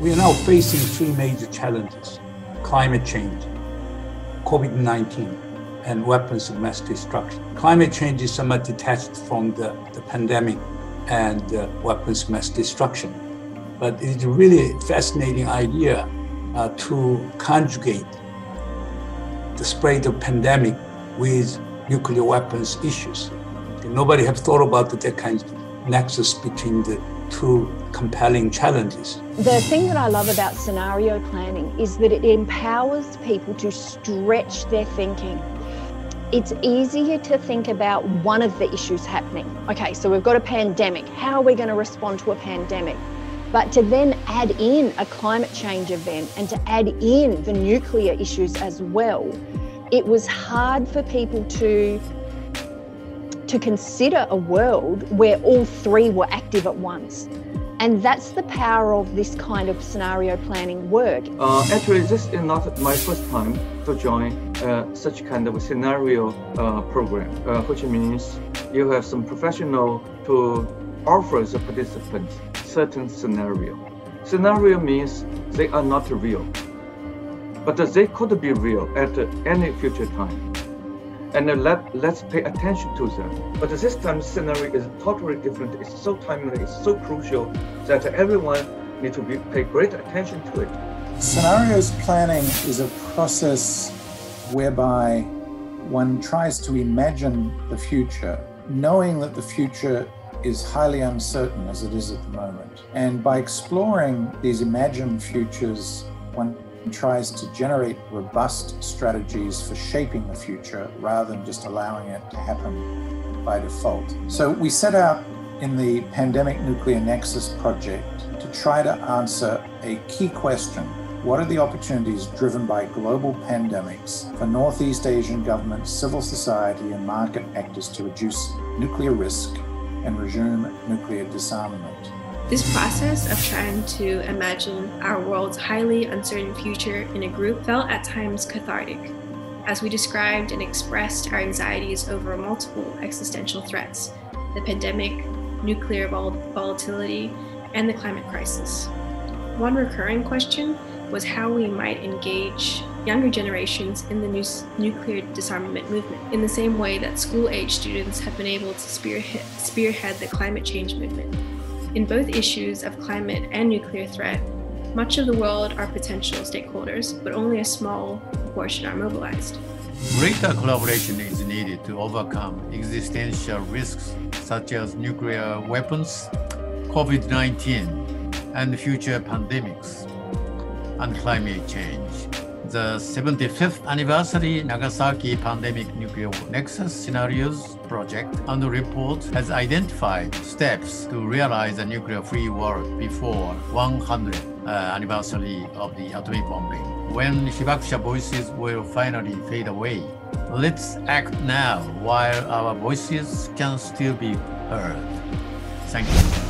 We are now facing three major challenges climate change, COVID 19, and weapons of mass destruction. Climate change is somewhat detached from the, the pandemic and uh, weapons of mass destruction. But it's a really fascinating idea uh, to conjugate the spread of pandemic with nuclear weapons issues. Nobody have thought about that kind of nexus between the two compelling challenges. The thing that I love about scenario planning is that it empowers people to stretch their thinking. It's easier to think about one of the issues happening. Okay, so we've got a pandemic. How are we going to respond to a pandemic? But to then add in a climate change event and to add in the nuclear issues as well, it was hard for people to to consider a world where all three were active at once. And that's the power of this kind of scenario planning work. Uh, actually, this is not my first time to join uh, such kind of scenario uh, program, uh, which means you have some professional to offer the participants certain scenario. Scenario means they are not real, but they could be real at any future time and let, let's pay attention to them. But this time scenario is totally different. It's so timely, it's so crucial that everyone need to be, pay great attention to it. Scenarios planning is a process whereby one tries to imagine the future, knowing that the future is highly uncertain as it is at the moment. And by exploring these imagined futures, one and tries to generate robust strategies for shaping the future rather than just allowing it to happen by default. So we set out in the Pandemic Nuclear Nexus project to try to answer a key question. What are the opportunities driven by global pandemics for Northeast Asian governments, civil society, and market actors to reduce nuclear risk and resume nuclear disarmament? This process of trying to imagine our world's highly uncertain future in a group felt at times cathartic, as we described and expressed our anxieties over multiple existential threats the pandemic, nuclear vol- volatility, and the climate crisis. One recurring question was how we might engage younger generations in the nu- nuclear disarmament movement, in the same way that school age students have been able to spearhead, spearhead the climate change movement. In both issues of climate and nuclear threat, much of the world are potential stakeholders, but only a small proportion are mobilized. Greater collaboration is needed to overcome existential risks such as nuclear weapons, COVID 19, and future pandemics, and climate change the 75th anniversary Nagasaki Pandemic Nuclear Nexus Scenarios project and report has identified steps to realize a nuclear-free world before 100th uh, anniversary of the atomic bombing, when Hibakusha voices will finally fade away. Let's act now while our voices can still be heard. Thank you.